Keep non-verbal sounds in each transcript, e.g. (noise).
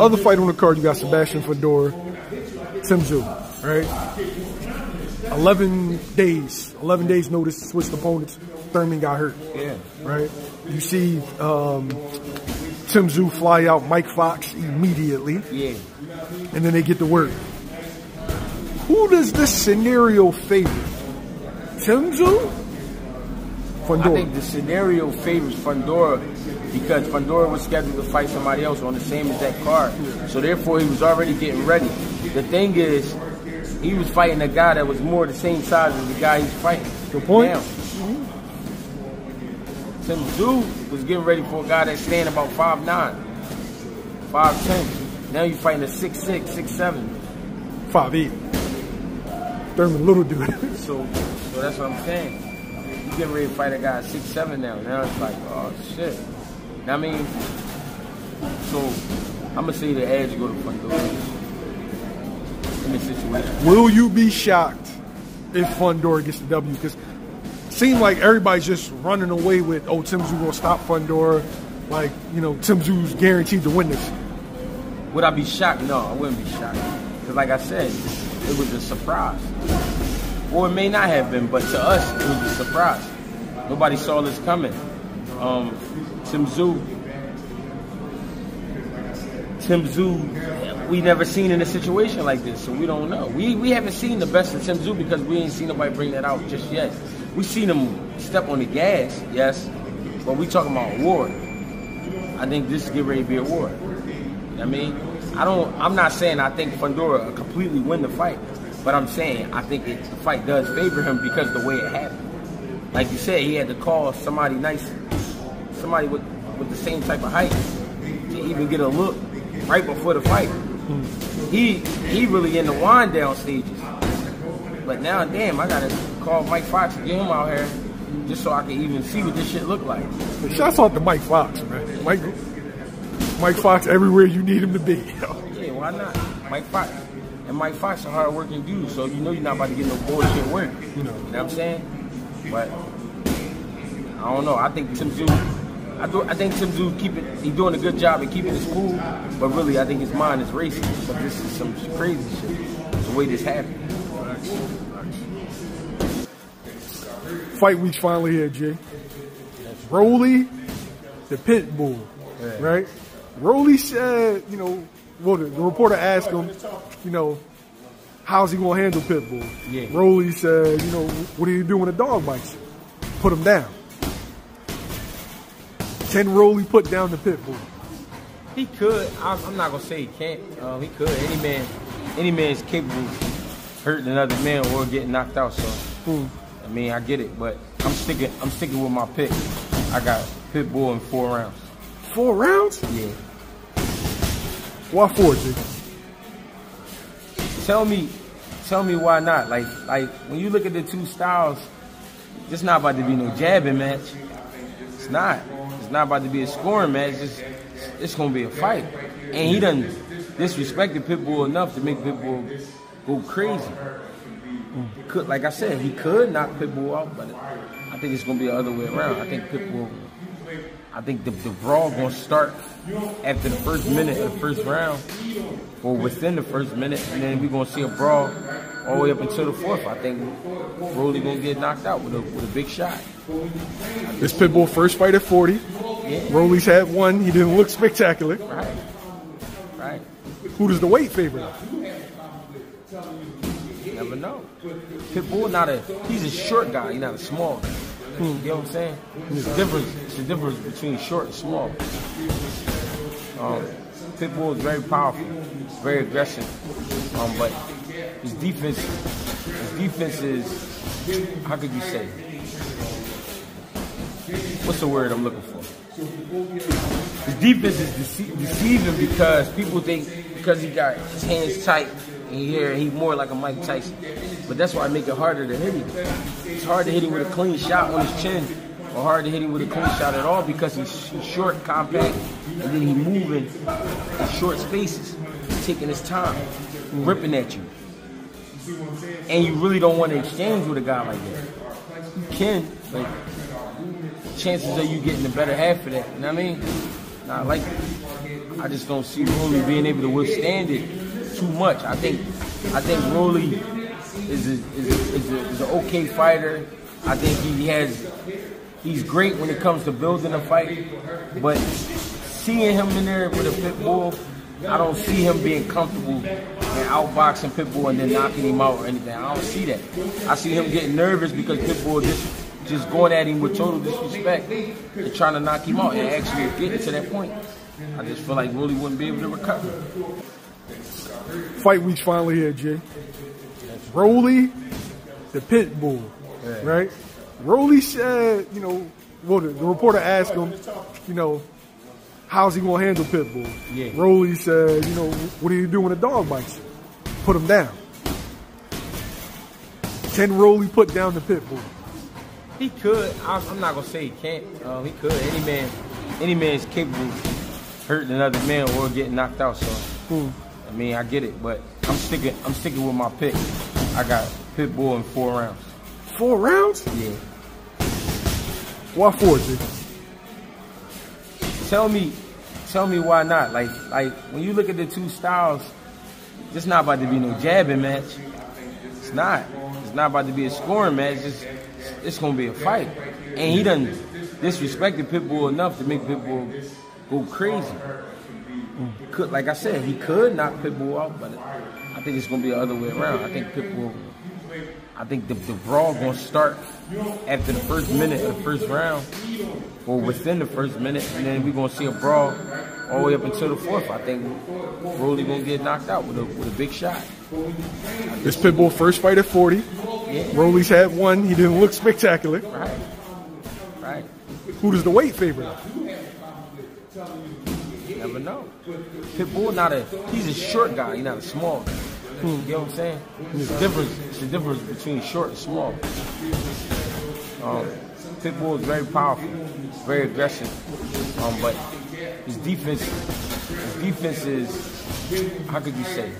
The other fight on the card, you got Sebastian Fundora, Tim Tszyu, right? 11 days, 11 days notice, switched opponents. Thurman got hurt. Yeah. Right? You see um, Tim Tszyu fly out Mike Fox immediately. Yeah. And then they get to work. Who does this scenario favor? Tim Tszyu? Fundora. I think the scenario favors Fundora because Fundora was scheduled to fight somebody else on the same exact card. So therefore he was already getting ready. The thing is, he was fighting a guy that was more the same size as the guy he's fighting. Good point. Now, Tim Tszyu was getting ready for a guy that's standing about 5'9", 5'10". Now you're fighting a 6'6", 6'7". 5'8". Thurman little dude. (laughs) so, so that's what I'm saying. You getting ready to fight a guy 6'7 now. Now it's like, oh shit. I mean, so I'm gonna say the edge go to Fundora in this situation. Will you be shocked if Fundora gets the W? Because seems like everybody's just running away with, oh, Tim Tszyu gonna stop Fundora. Like, you know, Tim Tszyu's guaranteed to win this. Would I be shocked? No, I wouldn't be shocked. Because like I said, it was a surprise. Or it may not have been, but to us, it was a surprise. Nobody saw this coming. Um, Tim Tszyu, Tim Tszyu, we never seen in a situation like this, so we don't know. We we haven't seen the best of Tim Tszyu because we ain't seen nobody bring that out just yet. We seen him step on the gas, yes, but we talking about war. I think this is get ready to be a war. I mean, I don't. I'm not saying I think Fundora completely win the fight, but I'm saying I think it, the fight does favor him because the way it happened. Like you said, he had to call somebody nice, somebody with with the same type of height to even get a look right before the fight. Hmm. He he really in the wind down stages. But now, damn, I gotta call Mike Fox to get him out here just so I can even see what this shit look like. Shouts out to Mike Fox, man. Mike Mike Fox everywhere you need him to be. yeah, why not? Mike Fox. And Mike Fox a hard working dude, so you know you're not about to get no bullshit work. You know, you know what I'm saying? But I don't know. I think Tim Tszyu I, do, I think Tim Tszyu keep it, he's doing a good job of keeping his cool, but really I think his mind is racing. But this is some crazy shit. The way this happened. Fight week's finally here, Jay. Rolly, the pit bull, yeah. right? Rolly said, you know, well, the, the, reporter asked him, you know, how's he gonna handle pit bull? Yeah. Rolly said, you know, what do you do when a dog bites you? Put him down. Can Rolly put down the pit bull? He could. I'm, not gonna say he can't. Um, he could. Any man, any man is capable of hurting another man or getting knocked out. So, hmm. I mean, I get it, but I'm sticking. I'm sticking with my pick. I got pit bull in four rounds. Four rounds? Yeah. Why four, G? Tell me, tell me why not? Like, like when you look at the two styles, it's not about to be no jabbing match. It's not. Not about to be a scoring match. It's, it's going to be a fight. And he done disrespected Pitbull enough to make Pitbull go crazy. Could, like I said, he could knock Pitbull out, but I think it's going to be the other way around. I think Pitbull, I think the, the brawl to start after the first minute of the first round or within the first minute, and then we're going to see a brawl all the way up until the fourth. I think Rolly gonna get knocked out with a with a big shot. This Pitbull first fight at 40. Yeah. Rolly's had one. He didn't look spectacular. Right. Right. Who does the weight favor? never know. Pitbull not a he's a short guy, he's not a small guy. Hmm. You know what I'm saying? There's a difference. It's the difference between short and small. Um, Pitbull is very powerful, very aggressive, um, but his defense, his defense is, how could you say? What's the word I'm looking for? His defense is dece- deceiving because people think because he got his hands tight and here he's more like a Mike Tyson. But that's why I make it harder to hit him. It's hard to hit him with a clean shot on his chin or hard to hit him with a clean shot at all because he's short, compact, and then he's moving in short spaces, taking his time, ripping at you. And you really don't want to exchange with a guy like that. You can, but chances of you getting the better half of that, you know what I mean? not like. I just don't see Rolly being able to withstand it too much. I think I think Rolly is a, is a, is, a, is an okay fighter. I think he has he's great when it comes to building a fight, but seeing him in there with a pit bull, I don't see him being comfortable and outboxing Pitbull and then knocking him out or anything. I don't see that. I see him getting nervous because Pitbull just just going at him with total disrespect and trying to knock him out and actually getting to that point. I just feel like Rolly wouldn't be able to recover. Fight week's finally here, Jay. Rolly, the pit bull, Yeah. right? Rolly said, you know, well, the, the reporter asked him, you know, how's he gonna handle pit bull? Yeah. Rolly said, you know, what do you do when a dog bites you? Put him down. Can Rolly put down the pit bull? He could. I'm, I'm not gonna say he can't. Um, he could. Any man, any man is capable of hurting another man or getting knocked out. So, Hmm. I mean, I get it, but I'm sticking. I'm sticking with my pick. I got Pitbull in four rounds. Four rounds? Yeah. Why four, Jay? Tell me, tell me why not? Like, like when you look at the two styles, it's not about to be no jabbing match. It's not. It's not about to be a scoring match. It's, it's gonna be a fight. And he done disrespected Pitbull enough to make Pitbull go crazy. Could, like I said, he could knock Pitbull out, but I think it's gonna be the other way around. I think Pitbull. I think the, the brawl gonna start after the first minute of the first round, or within the first minute, and then we're gonna see a brawl all the way up until the fourth. I think Rolly gonna get knocked out with a with a big shot. This pit bull first fight at 40. Yeah, had one. He didn't look spectacular. right, right. Who does the weight favor? Never know. Pitbull not a he's a short guy, he's not a small guy. You know what I'm saying? It's the difference. It's the difference between short and small. Um, Pitbull is very powerful, very aggressive, um, but his defense, his defense is how could you say?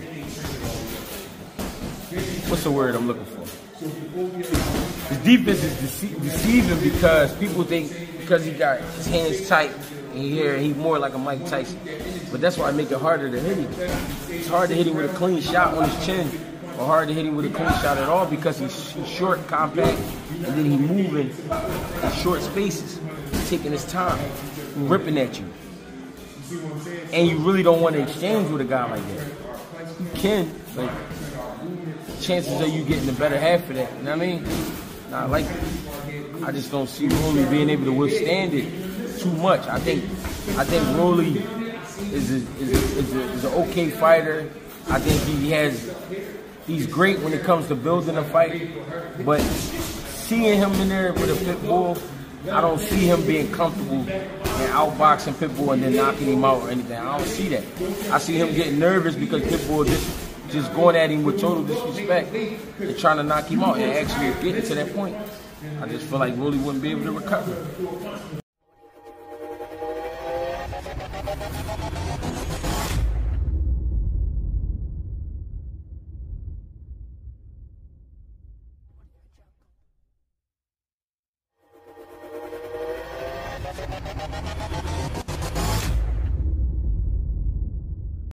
What's the word I'm looking for? His defense is dece- deceiving because people think because he got his hands tight and here he's more like a Mike Tyson. But that's why I make it harder to hit him. It's hard to hit him with a clean shot on his chin, or hard to hit him with a clean shot at all because he's, short, compact, and then he moving in short spaces, taking his time, ripping at you. And you really don't want to exchange with a guy like that. You can, but chances of you getting the better half of that. You know what I mean? Not like I just don't see Rolly being able to withstand it too much. I think I think Rolly is a, is a, is, a, is an okay fighter. I think he has he's great when it comes to building a fight, but seeing him in there with a pit bull, I don't see him being comfortable and outboxing Pitbull and then knocking him out or anything. I don't see that. I see him getting nervous because Pitbull just just going at him with total disrespect and trying to knock him out and actually getting to that point. I just feel like Rolly wouldn't be able to recover.